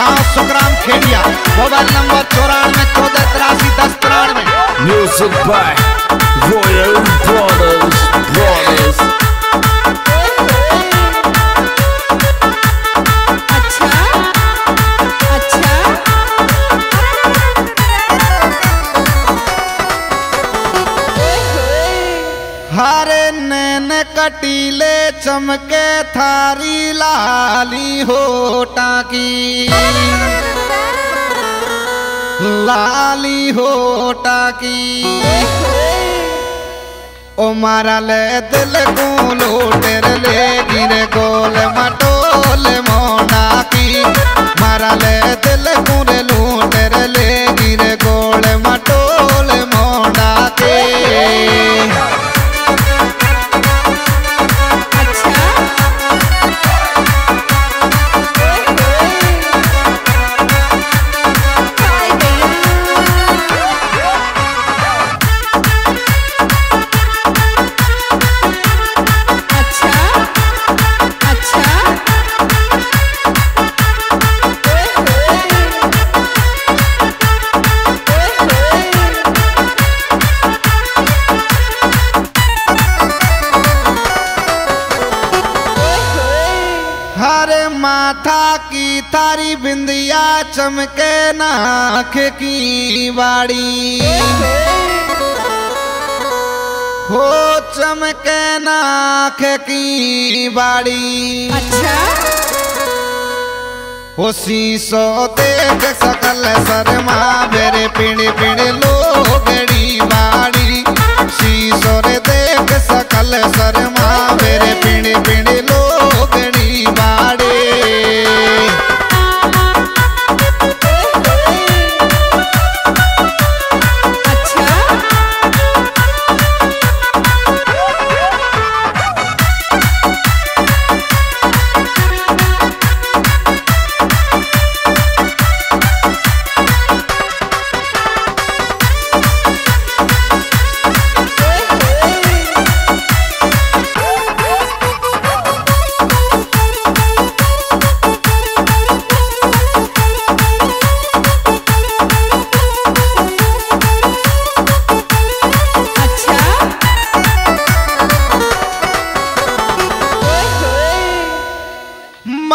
गाँव Sukhram Khedia mobile number चौरानवे चौदह तिरासी दस तिरानवे। अच्छा हरे नैन कटीले चमके थारी लाली हो टाकी लाली हो टाकी ओ मारा ले दिल को लोटर ले गिर गोल मटोल मोना की। मारा ले दिल को बिंदिया चमके नाख की बाड़ी। हो चमके नाख की बाड़ी। अच्छा। हो शीशो देख सकल शर्मा मेरे पिण पिण लोगड़ी बाड़ी। शीशो रे देख सकल शर्मा मेरे पिण पिण लोगड़ी बाड़ी।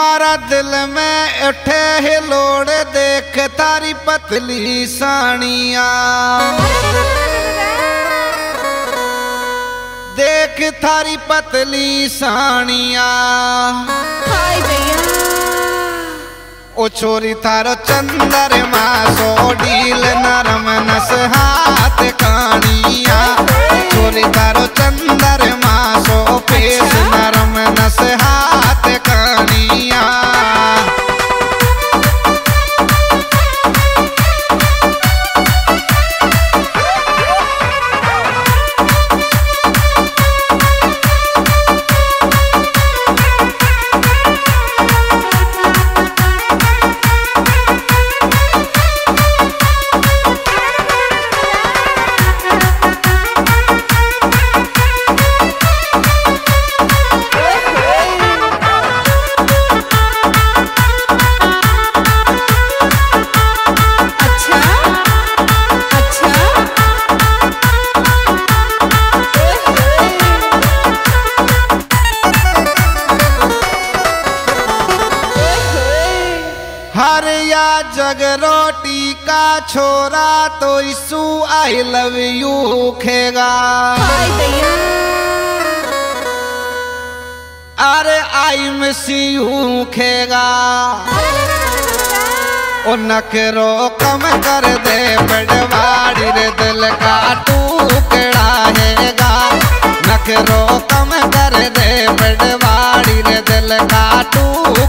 मारा दिल में उठे हिलोड़ देख तारी पतली सानिया देख थारी पतली सानिया ओ छोरी थारो चंदर मासो डील नरम नस हाथ कानिया। छोरी थारो चंदर जग रोटी का छोरा तो इसू आई लव यू खेगा। अरे आई मिस यू खेगा। ओ नखरो कम कर दे बड़वाड़ी रे दिल का टुकड़ा हैगा? नखरो कम कर दे बड़वाड़ी रे दिल का टुकड़ा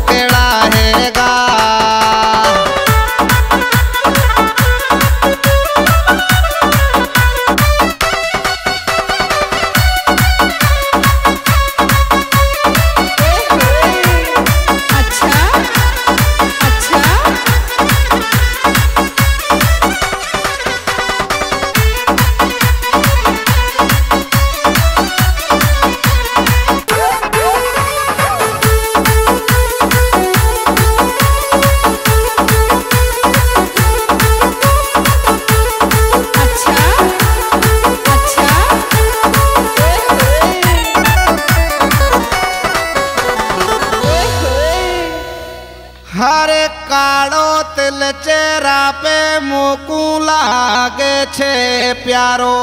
કાળો તિલ ચહેરા પે મૂકું લાગે છે પ્યારો.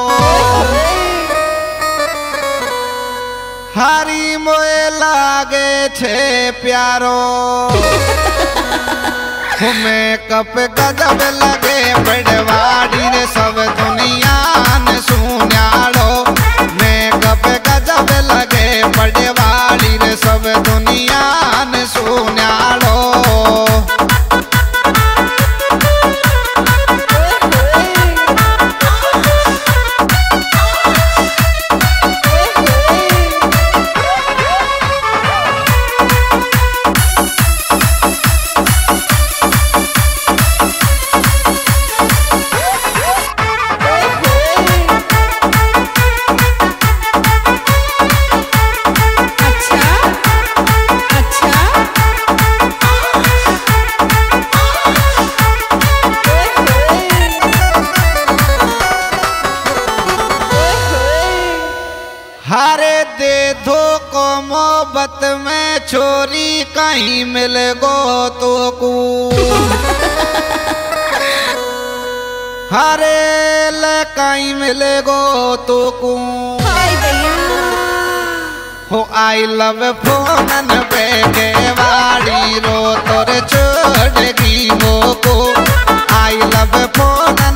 હારી મોય લાગે છે પ્યારો. મેકઅપ ગજબ લગે પડવાડી ને સબ દુનિયા हारे दे दो को मोहब्बत में छोरी कहीं मिल गो तो को। हारे ले कहीं मिल गो तो को। हो आई लव फोनन पे के वाड़ी रो तोर छोड़गी मोको। आई लव फोनन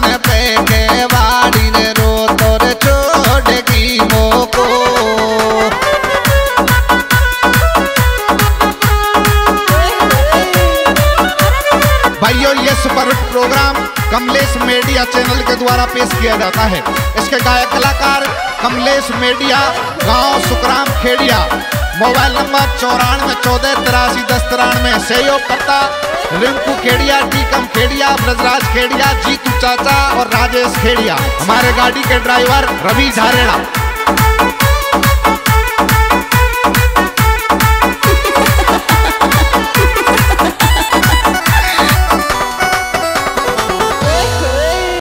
कमलेश मीडिया चैनल के द्वारा पेश किया जाता है। इसके गायक कलाकार कमलेश मीडिया, गाँव सुखराम खेड़िया, मोबाइल नंबर चौरानवे, चौदह, तिरासी, दस, तिरानवे, सहयोग करता रिंकू खेड़िया, टीकम खेड़िया, ब्रजराज खेड़िया, जीतू चाचा और राजेश खेड़िया। हमारे गाड़ी के ड्राइवर रवि झारेड़ा।